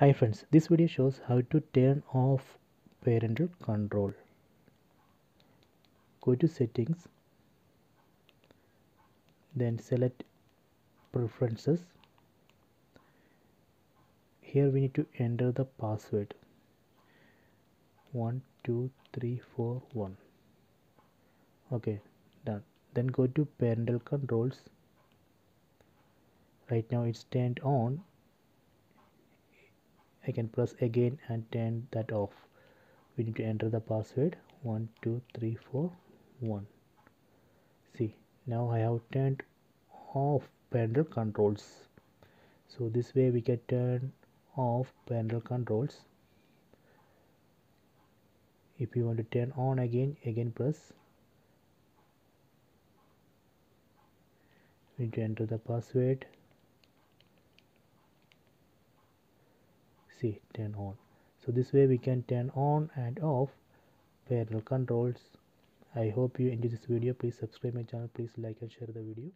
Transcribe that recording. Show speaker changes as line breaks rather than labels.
Hi friends, this video shows how to turn off parental control. Go to settings, then select preferences. Here we need to enter the password 12341. Okay, done. Then go to parental controls. Right now it's turned on I can press again and turn that off. We need to enter the password. 12341 see now I have turned off parental controls. So this way we can turn off parental controls. If you want to turn on again again press. We need to enter the password see turn on. So this way we can turn on and off parental controls. I hope you enjoy this video. Please subscribe my channel. Please like and share the video